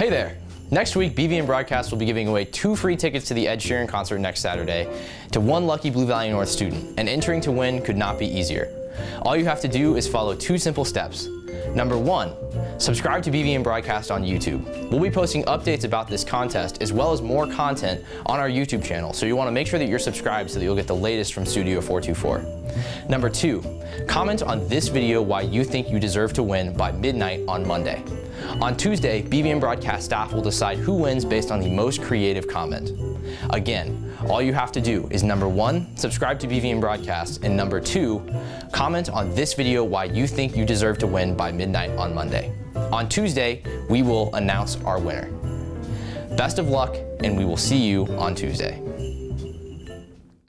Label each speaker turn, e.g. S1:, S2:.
S1: Hey there. Next week, BVN Broadcast will be giving away two free tickets to the Ed Sheeran concert next Saturday to one lucky Blue Valley North student, and entering to win could not be easier. All you have to do is follow two simple steps. Number one, subscribe to BVN Broadcast on YouTube. We'll be posting updates about this contest as well as more content on our YouTube channel, so you want to make sure that you're subscribed so that you'll get the latest from Studio 424. Number two, comment on this video why you think you deserve to win by midnight on Monday. On Tuesday, BVN Broadcast staff will decide who wins based on the most creative comment. Again, all you have to do is number one, subscribe to BVN Broadcast, and number two, comment on this video why you think you deserve to win by midnight on Monday. On Tuesday, we will announce our winner. Best of luck, and we will see you on Tuesday.